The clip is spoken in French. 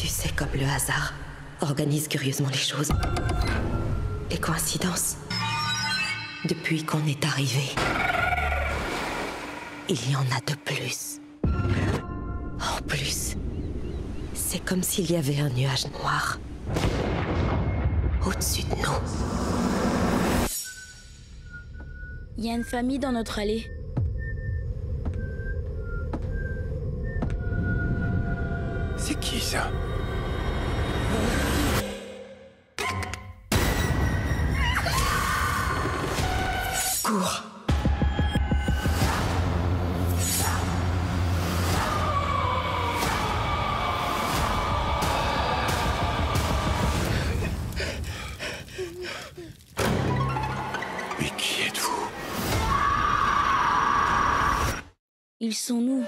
Tu sais comme le hasard organise curieusement les choses. Les coïncidences. Depuis qu'on est arrivé, il y en a de plus. En plus, c'est comme s'il y avait un nuage noir au-dessus de nous. Il y a une famille dans notre allée. C'est qui ça? Mais qui êtes-vous? Ils sont nous.